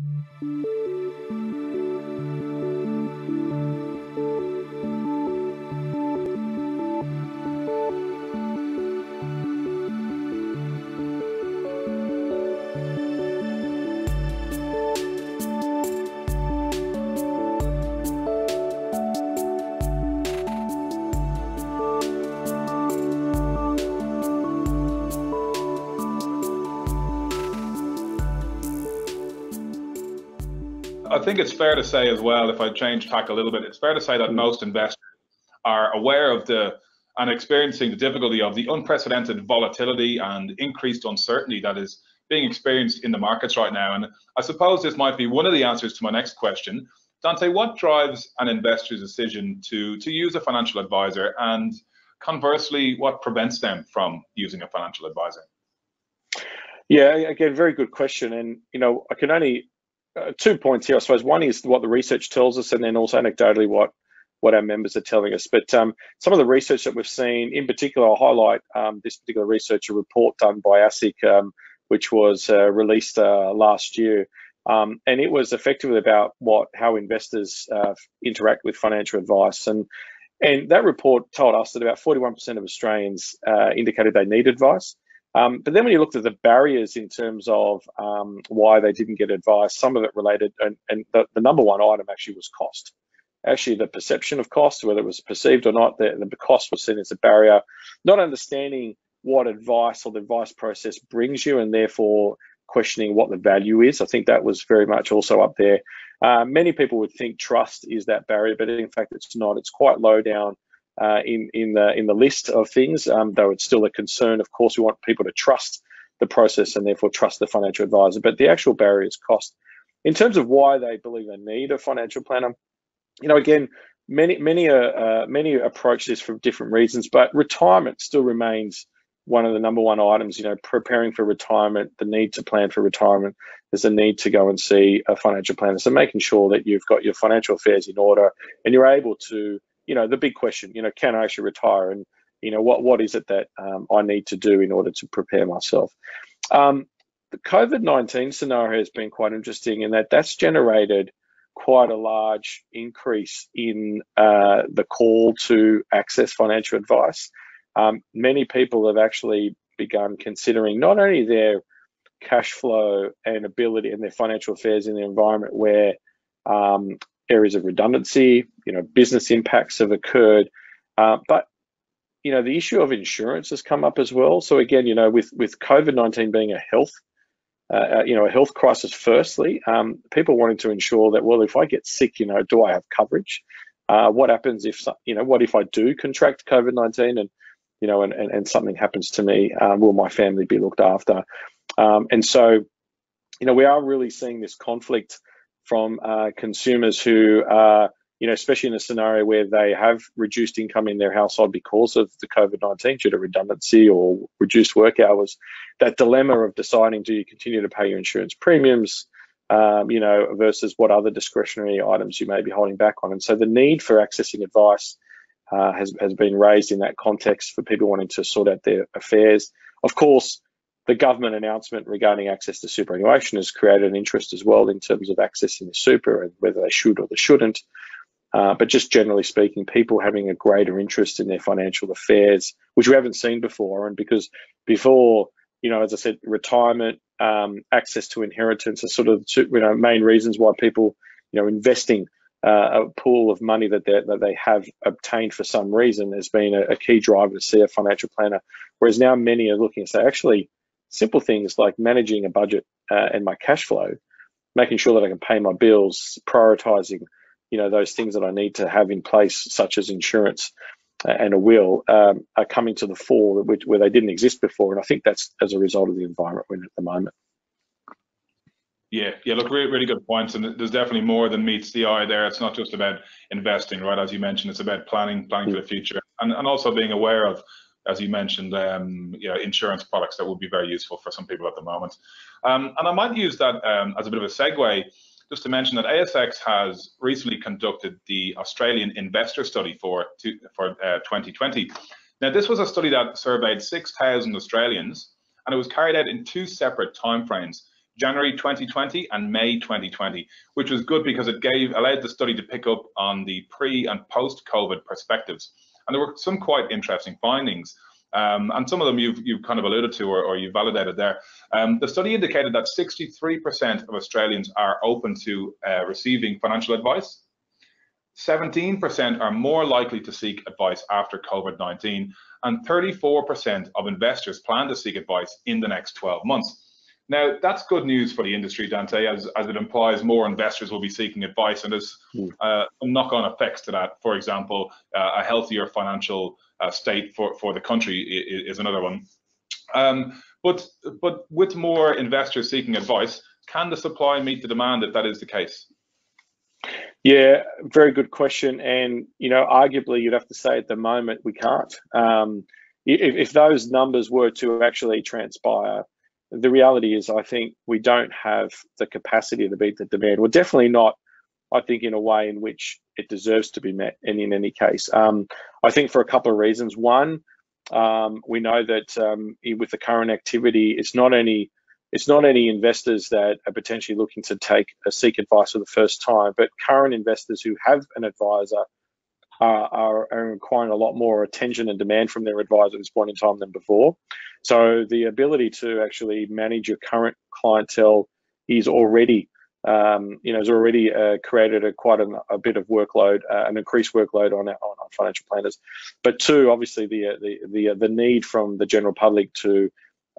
Música I think it's fair to say as well, if I change tack a little bit, it's fair to say that mm. most investors are aware of the and experiencing the difficulty of the unprecedented volatility and increased uncertainty that is being experienced in the markets right now. And I suppose this might be one of the answers to my next question. Dante, what drives an investor's decision to, to use a financial advisor? And conversely, what prevents them from using a financial advisor? Yeah, again, very good question. And, you know, I can only uh, two points here, I suppose. One is what the research tells us, and then also anecdotally what what our members are telling us. But um, some of the research that we've seen, in particular, I'll highlight um, this particular research, a report done by ASIC, um, which was uh, released uh, last year. Um, and it was effectively about what how investors uh, interact with financial advice. And and that report told us that about 41% of Australians uh, indicated they need advice. Um, but then when you looked at the barriers in terms of um, why they didn't get advice, some of it related, and, and the, the, number one item actually was cost. Actually, the perception of cost, whether it was perceived or not, the, the cost was seen as a barrier. Not understanding what advice or the advice process brings you, and therefore questioning what the value is. I think that was very much also up there. Uh, many people would think trust is that barrier, but in fact, it's not. It's quite low down uh, in in the in the list of things. Um, though it's still a concern. Of course, we want people to trust the process and therefore trust the financial advisor. But the actual barrier is cost. In terms of why they believe they need a financial planner, you know, again, many many uh, many approach this for different reasons, but retirement still remains one of the number one items. You know, preparing for retirement, the need to plan for retirement, there's a need to go and see a financial planner. So making sure that you've got your financial affairs in order and you're able to you know, the big question, you know, can I actually retire? And, you know, what, what is it that um, I need to do in order to prepare myself? Um, the COVID-19 scenario has been quite interesting in that that's generated quite a large increase in uh, the call to access financial advice. Um, many people have actually begun considering not only their cash flow and ability and their financial affairs in the environment where um, areas of redundancy, you know, business impacts have occurred. Uh, but you know, the issue of insurance has come up as well. So again, you know, with with COVID nineteen being a health, uh, uh, you know, a health crisis. Firstly, um, people wanting to ensure that well, if I get sick, you know, do I have coverage? Uh, what happens if you know, what if I do contract COVID nineteen and you know, and, and, and something happens to me? Um, will my family be looked after? Um, and so, you know, we are really seeing this conflict from uh, consumers who are, you know, especially in a scenario where they have reduced income in their household because of the COVID-19 due to redundancy or reduced work hours, that dilemma of deciding do you continue to pay your insurance premiums, um, you know, versus what other discretionary items you may be holding back on. And so the need for accessing advice uh, has, has been raised in that context for people wanting to sort out their affairs. Of course, the government announcement regarding access to superannuation has created an interest as well in terms of accessing the super and whether they should or they shouldn't. Uh, but just generally speaking, people having a greater interest in their financial affairs, which we haven't seen before. And because before, you know, as I said, retirement, um, access to inheritance are sort of the you know main reasons why people, you know, investing uh, a pool of money that, that they have obtained for some reason has been a, a key driver to see a financial planner. Whereas now many are looking and say, actually, simple things like managing a budget uh, and my cash flow, making sure that I can pay my bills, prioritizing, you know, those things that I need to have in place, such as insurance and a will, um, are coming to the fore which, where they didn't exist before. And I think that's as a result of the environment we're in at the moment. Yeah, yeah. Look, really, really good points, and there's definitely more than meets the eye there. It's not just about investing, right? As you mentioned, it's about planning, planning mm -hmm. for the future, and and also being aware of as you mentioned, um, you know, insurance products that would be very useful for some people at the moment. Um, and I might use that um, as a bit of a segue just to mention that ASX has recently conducted the Australian Investor Study for, for uh, 2020. Now, this was a study that surveyed 6,000 Australians, and it was carried out in two separate timeframes, January 2020 and May 2020, which was good because it gave allowed the study to pick up on the pre and post COVID perspectives. And there were some quite interesting findings. Um, and some of them you've, you've kind of alluded to or, or you validated there. Um, the study indicated that 63% of Australians are open to uh, receiving financial advice. 17% are more likely to seek advice after COVID-19 and 34% of investors plan to seek advice in the next 12 months. Now, that's good news for the industry, Dante, as, as it implies more investors will be seeking advice, and there's mm. uh, knock-on effects to that. For example, uh, a healthier financial uh, state for, for the country is, is another one. Um, but, but with more investors seeking advice, can the supply meet the demand if that is the case? Yeah, very good question. And, you know, arguably you'd have to say at the moment we can't. Um, if, if those numbers were to actually transpire, the reality is I think we don't have the capacity to meet the demand. We're definitely not, I think, in a way in which it deserves to be met. And in any case, um, I think for a couple of reasons. One, um, we know that um, with the current activity, it's not any it's not any investors that are potentially looking to take a seek advice for the first time, but current investors who have an advisor are, are, requiring a lot more attention and demand from their advisor at this point in time than before. So the ability to actually manage your current clientele is already, um, you know, has already uh, created a quite a, a bit of workload, uh, an increased workload on, on, on financial planners. But two, obviously the uh, the the, uh, the need from the general public to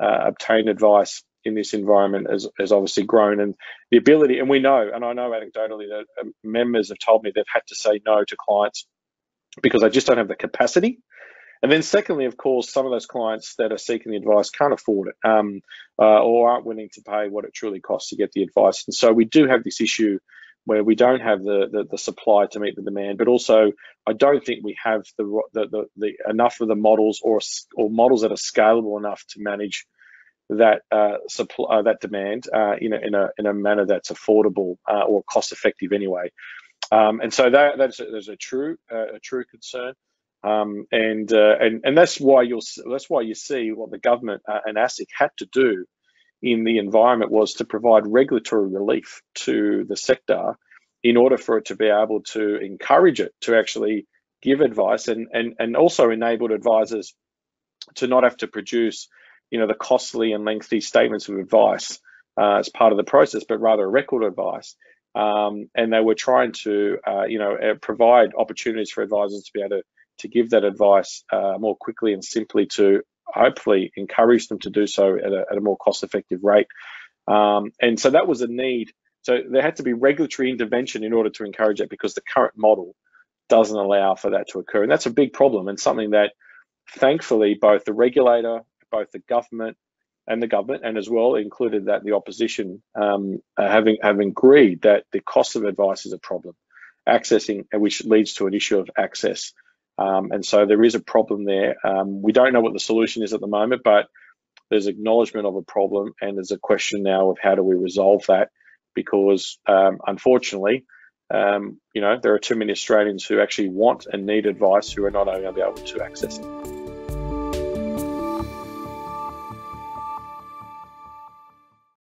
uh, obtain advice in this environment has, has obviously grown and the ability and we know and i know anecdotally that members have told me they've had to say no to clients because I just don't have the capacity. And then secondly, of course, some of those clients that are seeking the advice can't afford it um, uh, or aren't willing to pay what it truly costs to get the advice. And so we do have this issue where we don't have the, the, the supply to meet the demand, but also I don't think we have the, the, the, the enough of the models or, or models that are scalable enough to manage that uh, supply uh, that demand uh, in, a, in a in a manner that's affordable uh, or cost effective anyway. Um, and so that, that's, a, that's a true uh, a true concern. Um, and, uh, and and that's why you'll that's why you see what the government uh, and ASIC had to do in the environment was to provide regulatory relief to the sector in order for it to be able to encourage it to actually give advice and and and also enabled advisors to not have to produce you know the costly and lengthy statements of advice uh, as part of the process, but rather a record of advice um, and they were trying to, uh, you know, uh, provide opportunities for advisors to be able to, to give that advice uh, more quickly and simply to hopefully encourage them to do so at a, at a more cost-effective rate. Um, and so that was a need. So there had to be regulatory intervention in order to encourage it because the current model doesn't allow for that to occur. And that's a big problem and something that thankfully both the regulator, both the government and the government, and as well included that the opposition um, having having agreed that the cost of advice is a problem, accessing which leads to an issue of access, um, and so there is a problem there. Um, we don't know what the solution is at the moment, but there's acknowledgement of a problem, and there's a question now of how do we resolve that, because um, unfortunately. Um, you know, there are too many Australians who actually want and need advice who are not only able to access it.